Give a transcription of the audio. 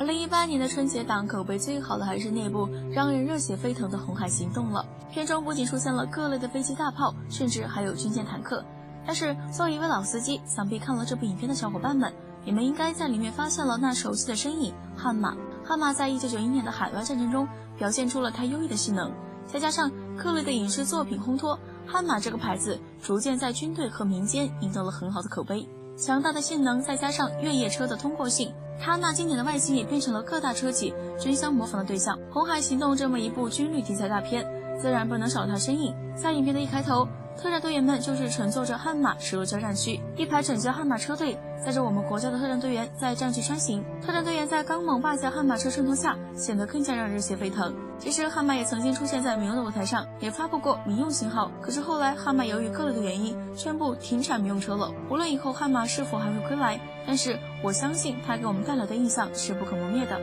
二零一八年的春节档口碑最好的还是那部让人热血沸腾的《红海行动》了。片中不仅出现了各类的飞机大炮，甚至还有军舰坦克。但是作为一位老司机，想必看了这部影片的小伙伴们，你们应该在里面发现了那熟悉的身影——悍马。悍马在一九九一年的海湾战争中表现出了它优异的性能，再加上各类的影视作品烘托，悍马这个牌子逐渐在军队和民间赢得了很好的口碑。强大的性能再加上越野车的通过性。它那经典的外形也变成了各大车企争相模仿的对象。《红海行动》这么一部军旅题材大片，自然不能少了它身影。在影片的一开头。特战队员们就是乘坐着悍马驶入交战区，一排整齐悍马车队载着我们国家的特战队员在战区穿行。特战队员在刚猛霸气悍马车衬托下，显得更加让人热血沸腾。其实悍马也曾经出现在民用的舞台上，也发布过民用型号。可是后来悍马由于各类的原因，宣布停产民用车了。无论以后悍马是否还会归来，但是我相信它给我们带来的印象是不可磨灭的。